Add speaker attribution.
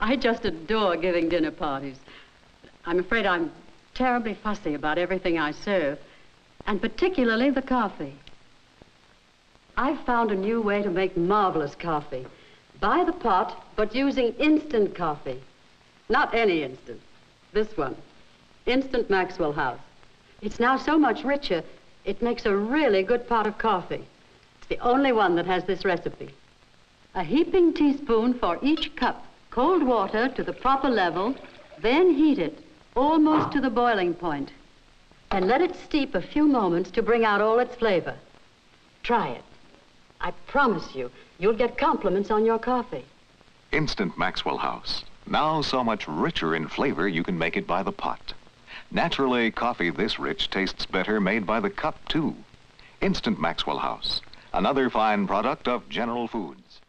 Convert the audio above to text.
Speaker 1: I just adore giving dinner parties. I'm afraid I'm terribly fussy about everything I serve, and particularly the coffee. I've found a new way to make marvelous coffee. By the pot, but using instant coffee. Not any instant. This one. Instant Maxwell House. It's now so much richer, it makes a really good pot of coffee. It's the only one that has this recipe. A heaping teaspoon for each cup. Cold water to the proper level, then heat it almost to the boiling. And let it steep a few moments to bring out all its flavor. Try it. I promise you, you'll get compliments on your coffee.
Speaker 2: Instant Maxwell House. Now so much richer in flavor you can make it by the pot. Naturally, coffee this rich tastes better made by the cup, too. Instant Maxwell House. Another fine product of General Foods.